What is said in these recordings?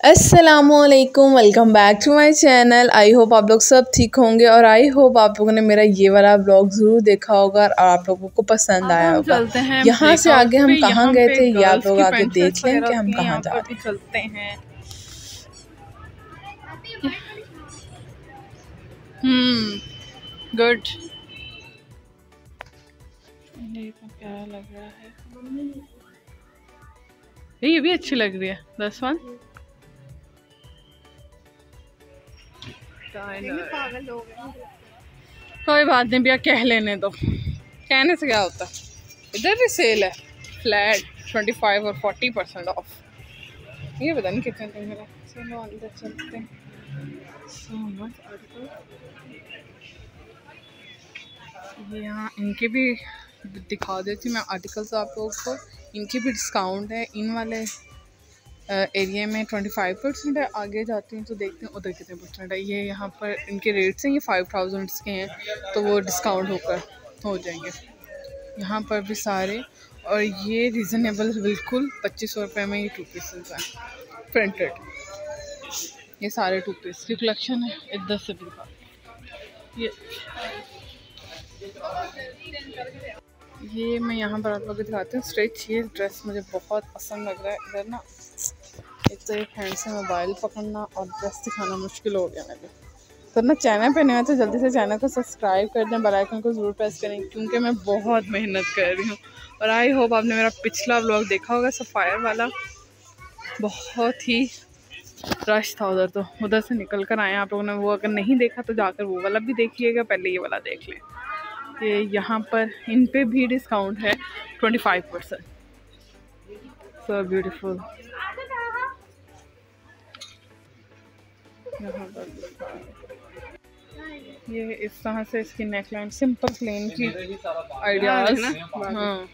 असलकुम welcome back to my channel I hope आप लोग सब ठीक होंगे और आई होप आप लोगों ने मेरा ये वाला ब्लॉग ज़रूर देखा होगा और आप लोगों को पसंद आया होगा। यहाँ से आगे हम कहाँ गए थे ये आप लोग आगे देख लें कि हम कहाँ जा रहे चलते हैं। हम्म गुड प्यारा लग रहा है? ये भी अच्छी लग रही है। दस वन कोई बात नहीं भैया कह लेने दो। कहने से क्या होता? इधर भी सेल है। फ्लैट ट्वेंटी फाइव और फोर्टी परसेंट ऑफ़ ये पता नहीं कितने दिन मेरा चलो अंदर चलते हैं। यहाँ इनके भी दिखा देती हूँ मैं आर्टिकल्स आप लोगों को इनके भी डिस्काउंट है इन वाले एरिया में ट्वेंटी फाइव परसेंट है आगे जाते हैं तो देखते हैं, उधर कितने परसेंट है। ये यहाँ पर इनके रेट्स हैं, ये फाइव थाउजेंड्स के हैं तो वो डिस्काउंट होकर हो जाएँगे। यहाँ पर भी सारे, और ये रीज़नेबल बिल्कुल पच्चीस सौ रुपये में ये टू पीसेस हैं प्रिंटेड ये सारे टू पीस की कलेक्शन है इधर से भी ये ये मैं यहाँ पर आप लोग दिखाती हूँ स्ट्रेच ये ड्रेस मुझे बहुत पसंद लग रहा है, इधर ना। तो एक हैंड से मोबाइल पकड़ना और ड्रेस दिखाना मुश्किल हो गया मेरे तो ना चैनल पे नहीं है तो जल्दी से चैनल को सब्सक्राइब कर दें बेलाइकन को ज़रूर प्रेस करें, क्योंकि मैं बहुत मेहनत कर रही हूँ। और आई होप आपने मेरा पिछला ब्लॉग देखा होगा सफ़ायर वाला। बहुत ही रश था उधर तो। उधर से निकल कर आए आप लोगों ने, वो अगर नहीं देखा तो जाकर वो वाला भी देखिएगा पहले ये वाला देख लें। कि यहाँ पर, इन पे भी डिस्काउंट है twenty five percent so beautiful यहाँ पर ये इस तरह से इसकी नेकलाइन सिंपल प्लेन की आइडियाज़ हाँ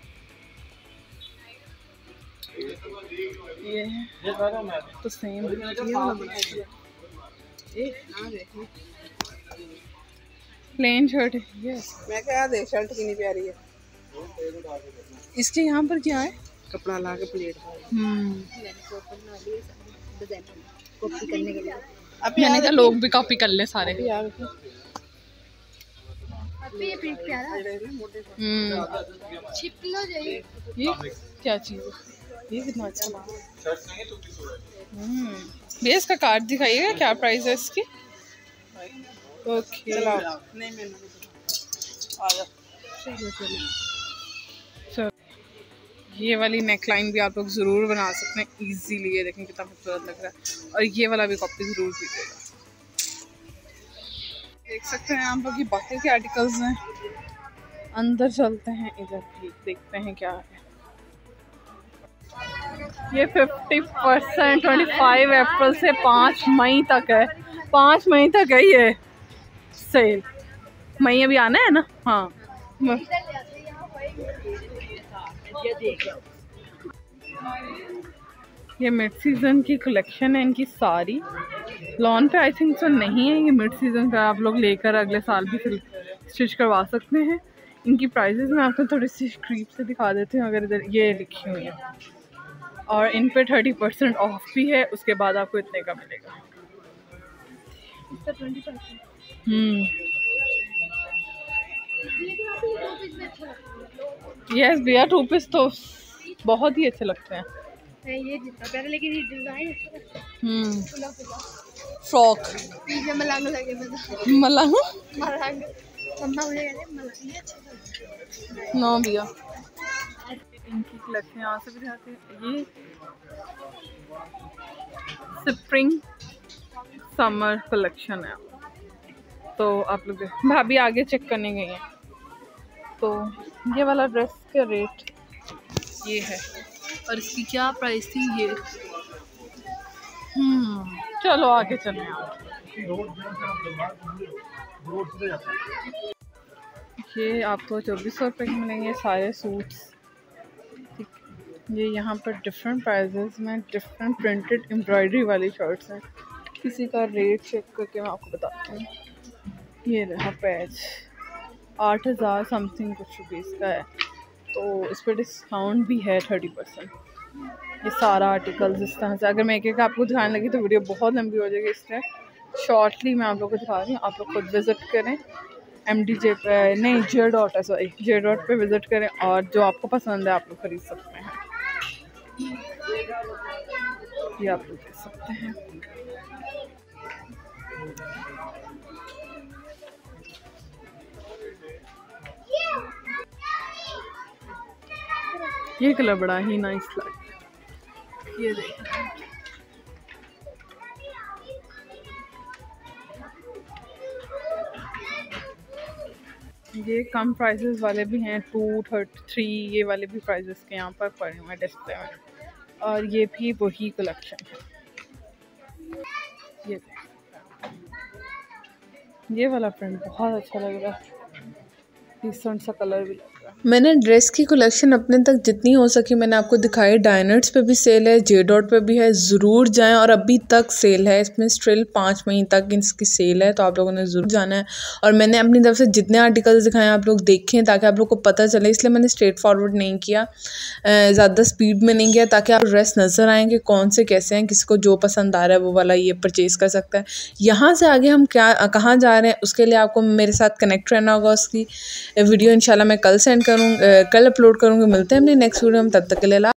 ये तो सेम प्लेन शर्ट है। मैं क्या देख शर्ट कितनी प्यारी है। इसके यहाँ पर क्या है? कपड़ा ला के प्लेट हम्म कॉपी करने के लिए। अब मैंने कहा लोग भी कॉपी कर ले सारे। हम्म। ये क्या चीज़ है? ये कितना अच्छा हम्म। भैया इसका कार्ड दिखाइएगा क्या प्राइस है इसकी? ओके नहीं मैंने आ जा। ये वाली नेकलाइन भी आप लोग ज़रूर बना सकते हैं इजीली ये देखें कितना खूबसूरत लग रहा है। और ये वाला भी कॉपी ज़रूर दीजिएगा देख सकते हैं यहाँ पर कि बाकी के आर्टिकल्स हैं। अंदर चलते हैं, इधर भी देखते हैं क्या है। ये fifty percent twenty five April से पाँच मई तक है। पाँच मई तक है ये सेल मई अभी आना है ना? हाँ। ये मिड सीज़न की कलेक्शन है इनकी सारी। लॉन पे आई थिंक तो नहीं है ये मिड सीज़न का, आप लोग लेकर अगले साल भी स्टिच करवा सकते हैं। इनकी प्राइसेस मैं आपको थोड़ी सी क्रीप से दिखा देती हूँ, अगर इधर ये लिखी हुई है। और इन पे थर्टी परसेंट ऑफ़ भी है, उसके बाद आपको इतने का मिलेगा। हम्म। यस भैया टू पीस तो बहुत ही अच्छे लगते हैं। ये जितना प्यारा लेकिन ये डिज़ाइन हम्म। फ्रॉक मलंग लगे मलंग? मलंग। मम्मा मुझे मलंग अच्छे नो भैया। इनकी कलेक्शन यहाँ से भी दिखाते हैं। ये स्प्रिंग समर कलेक्शन है। तो आप लोग भाभी आगे चेक करने गई हैं। तो ये वाला ड्रेस का रेट ये है। और इसकी क्या प्राइस थी ये? हम्म। चलो आगे चलें आप ये आपको चौबीस सौ रुपये के मिलेंगे सारे सूट्स ये यहाँ पर डिफरेंट प्राइजेस में डिफरेंट प्रिंटेड एम्ब्रॉयडरी वाली शर्ट्स हैं। किसी का रेट चेक करके मैं आपको बताती हूँ। ये रहा पैच आठ हज़ार समथिंग कुछ रुपीज़ का है। तो इस पर डिस्काउंट भी है थर्टी परसेंट ये सारा आर्टिकल्स इस तरह से। अगर मैं एक एक आपको दिखाने लगी तो वीडियो बहुत लंबी हो जाएगी इस इसलिए। शॉर्टली मैं आप लोग को दिखा रही हूँ। आप लोग खुद विज़िट करें। एम डी जे पे, नहीं जे डॉट है सॉरी जे डॉट पर विज़िट करें और जो आपको पसंद है आप लोग ख़रीद सकते हैं। ये आप लोग देख सकते हैं। ये कलर बड़ा ही नाइस लगता है। ये देखिए ये कम प्राइसेस वाले भी हैं टू थर्टी थ्री ये वाले भी प्राइसेस के यहाँ पर पड़े हुए हैं डिस्प्ले में। और ये भी वही कलेक्शन है। ये ये वाला प्रिंट बहुत अच्छा लग रहा है। डिसेंट सा कलर भी लग मैंने ड्रेस की कलेक्शन अपने तक जितनी हो सकी, मैंने आपको दिखाई। डायनट्स पे भी सेल है जे डॉट पे भी है, ज़रूर जाएँ और अभी तक सेल है। इसमें स्ट्रिल पाँच महीने तक इसकी सेल है तो आप लोगों ने ज़रूर जाना है। और मैंने अपनी तरफ़ से जितने आर्टिकल्स दिखाए आप लोग देखें ताकि आप लोग को पता चले। इसलिए मैंने स्ट्रेट फॉरवर्ड नहीं किया। ज़्यादा स्पीड में नहीं किया ताकि आप ड्रेस नज़र आएँ कि कौन से कैसे हैं, किसी को जो पसंद आ रहा है, वो वाला ये परचेज़ कर सकता है। यहाँ से आगे हम क्या, कहाँ जा रहे हैं, उसके लिए आपको मेरे साथ कनेक्ट रहना होगा उसकी। वीडियो इन मैं कल सेंड करूँ कल अपलोड करूँगी मिलते हैं अपनी नेक्स्ट वीडियो में तब तक के लिए